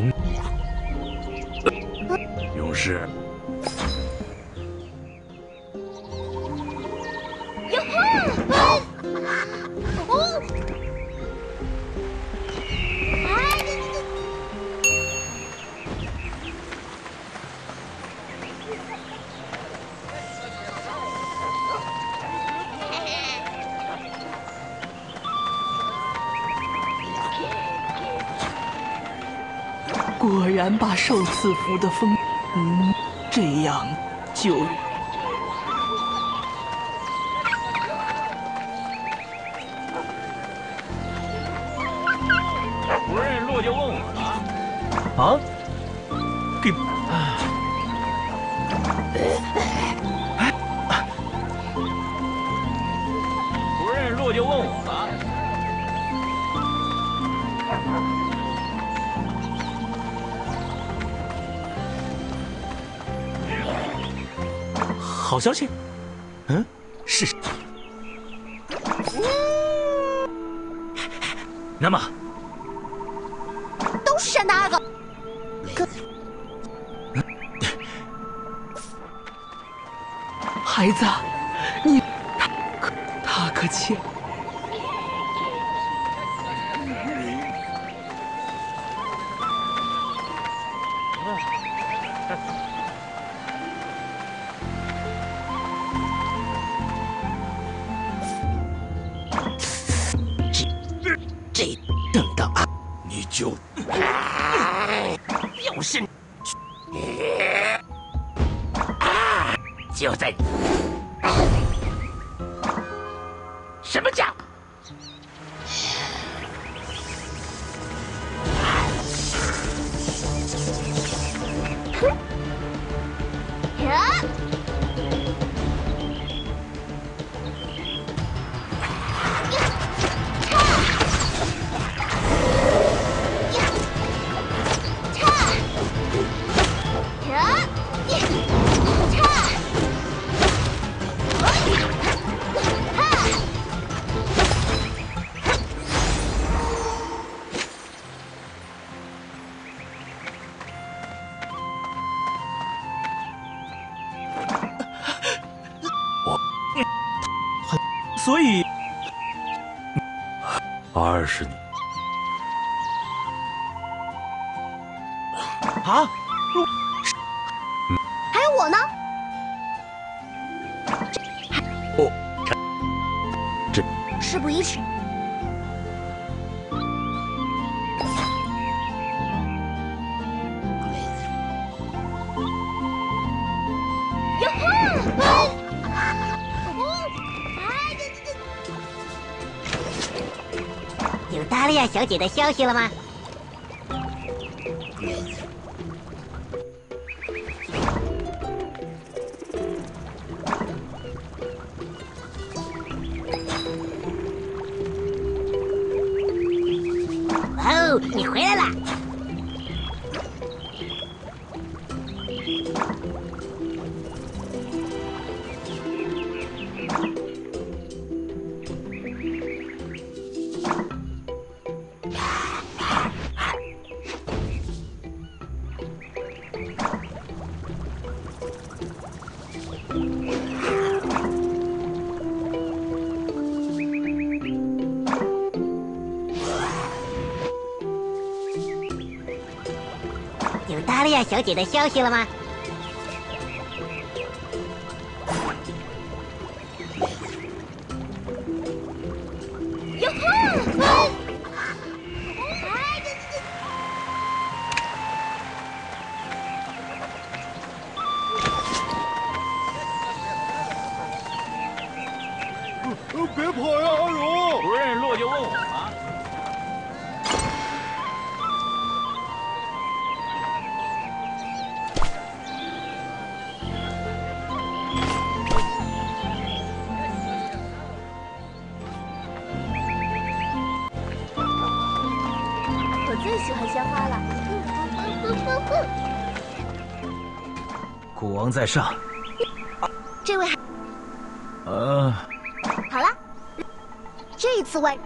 同勇士。把受赐福的风，嗯，这样就。不认路就问我了。啊？好消息，嗯，是。那么，都是山大哥哥，孩子，你他可他可欠。什么家伙所以，二十年。啊，小姐的消息了吗？哦，你回来了。利亚小姐的消息了吗？王在上。这位还……呃，好了，这一次外。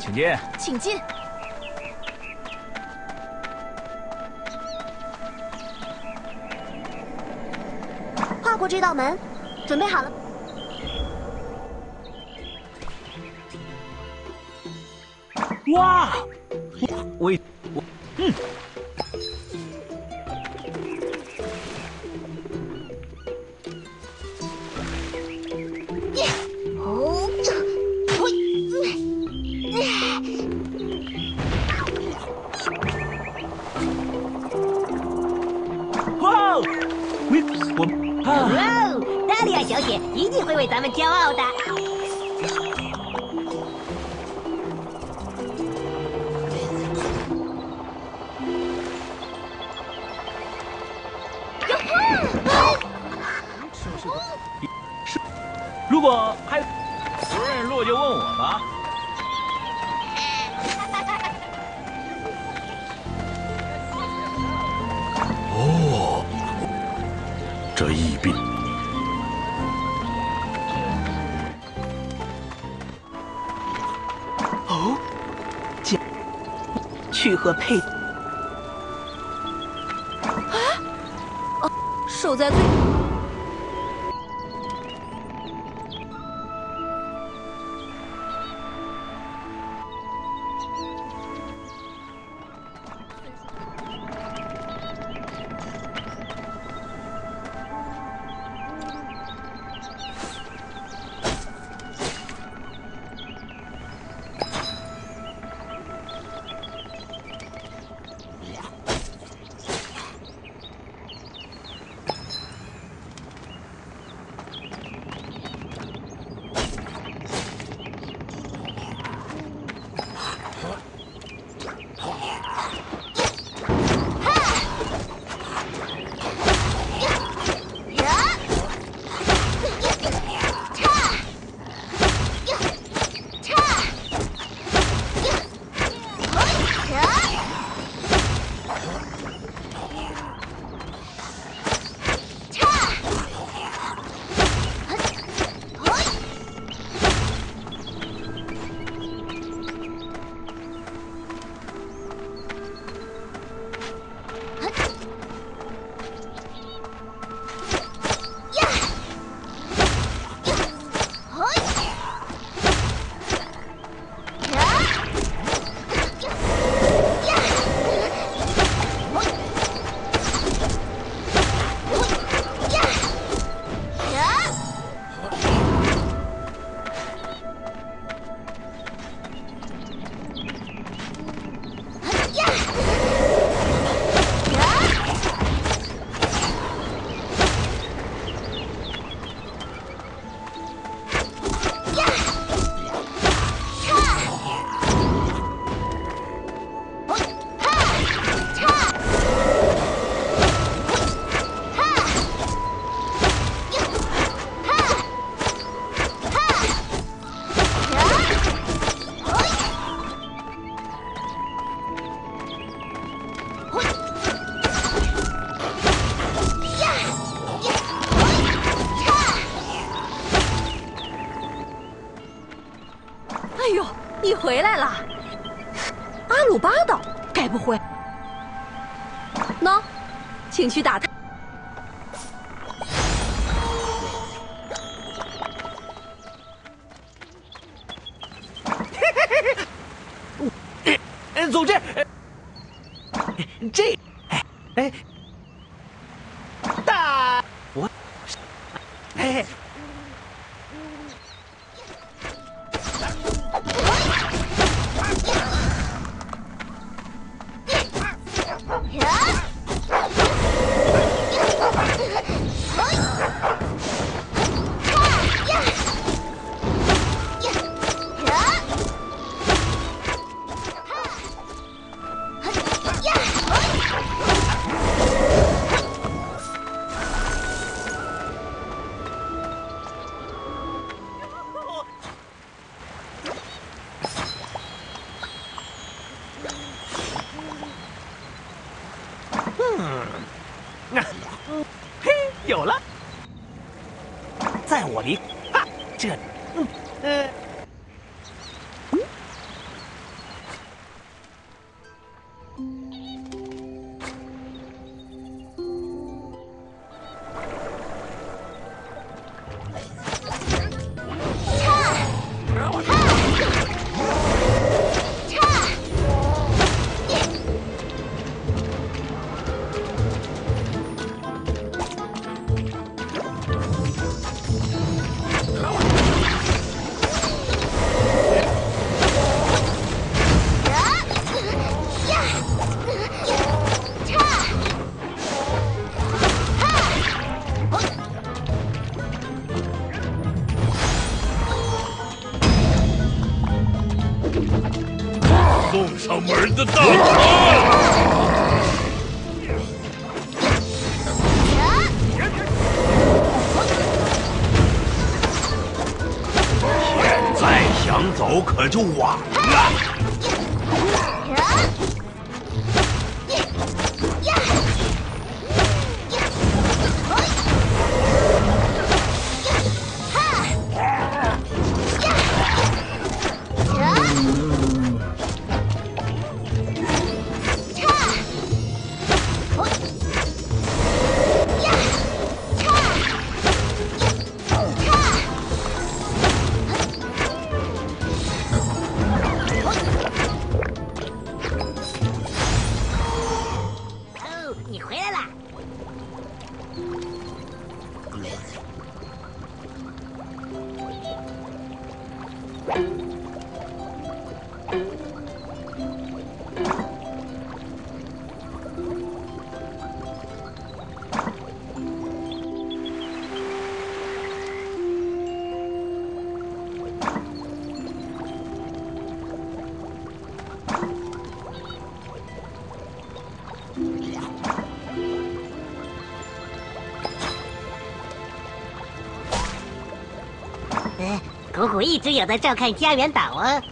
请进，请进。跨过这道门，准备好了。哇！我我嗯。哦，哇哦！我我啊！哇哦，达利亚小姐一定会为咱们骄傲的。如果还不认路就问我吧。哦，这疫病，哦，将去和佩守在最。回来了！阿鲁巴岛，该不会？喏，请去打探。嘿，有了！在我离，哈，这，嗯，呃，的大餐。现在想走可就晚了我一直有在照看家园岛哦。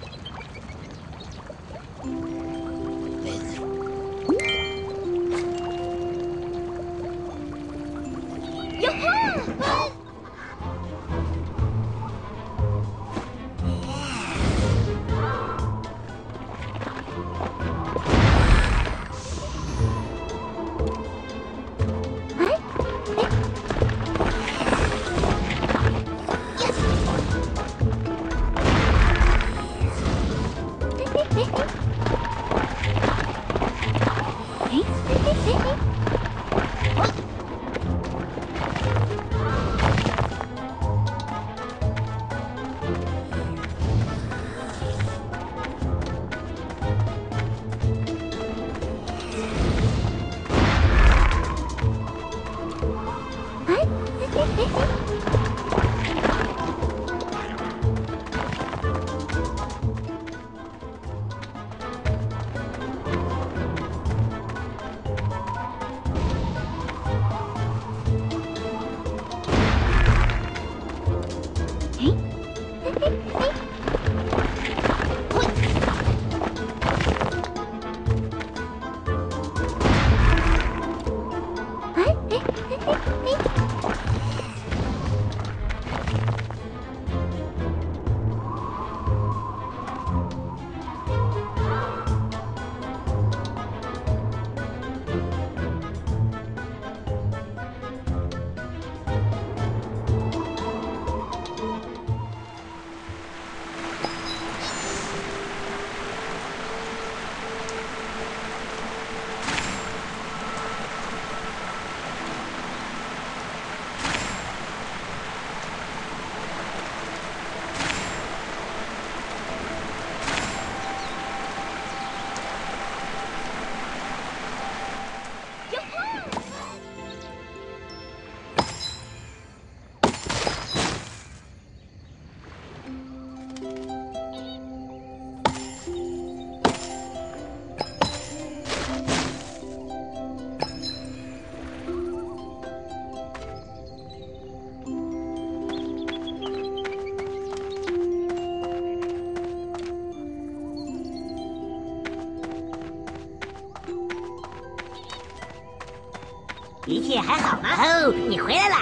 一切还好吗？哦，你回来了！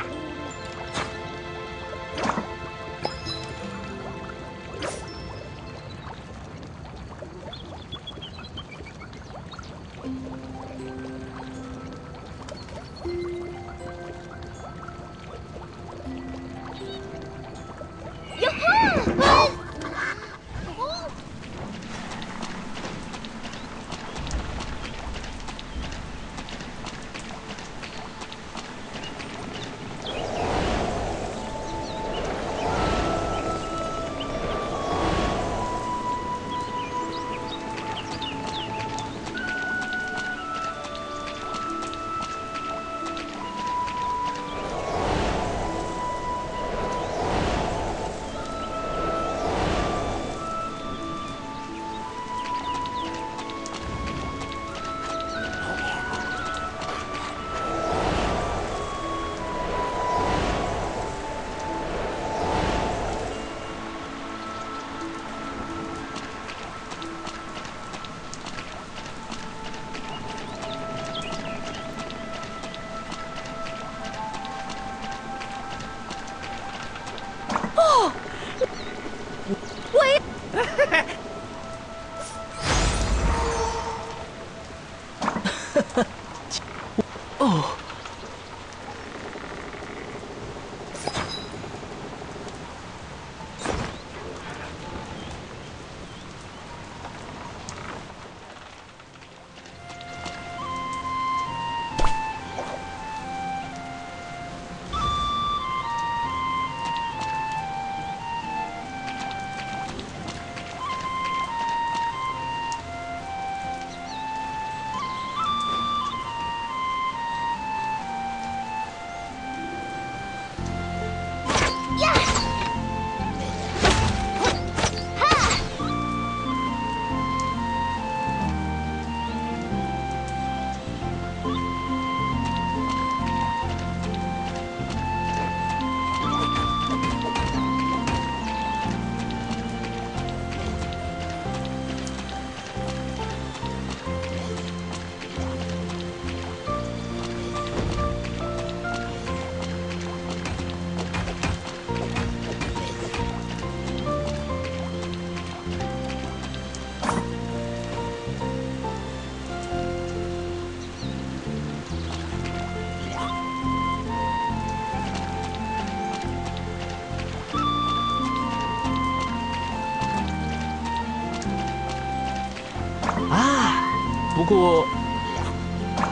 不过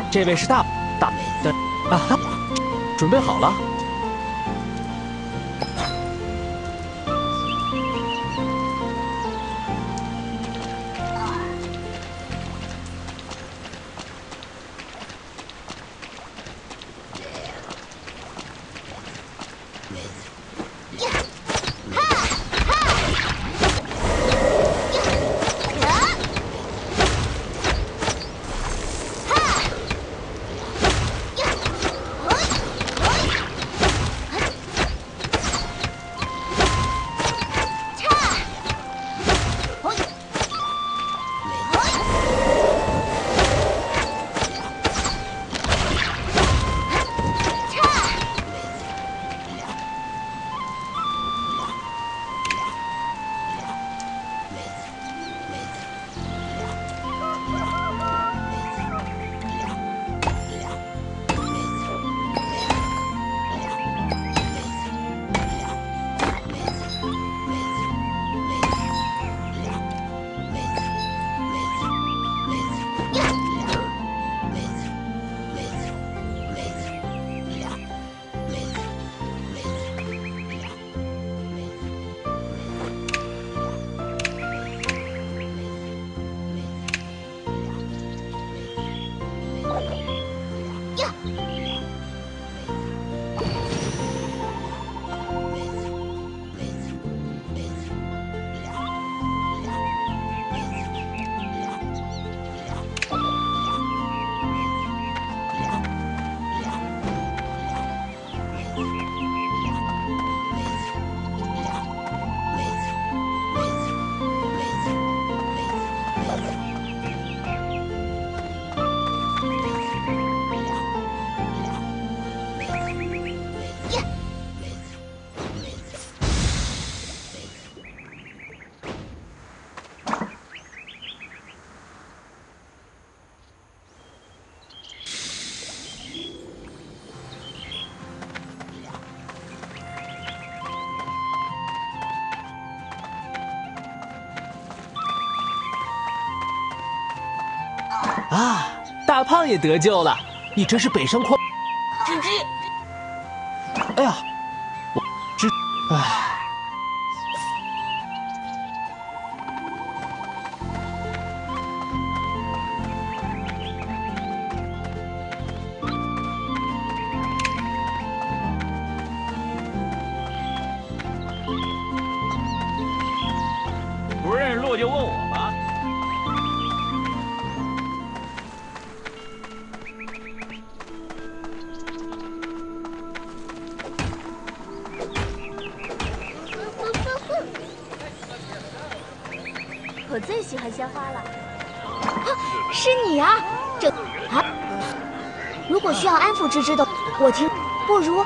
这位是大大的啊，准备好了。胖也得救了，你真是北上广。吱吱，哎呀，我这，哎。不认识路就问。我不如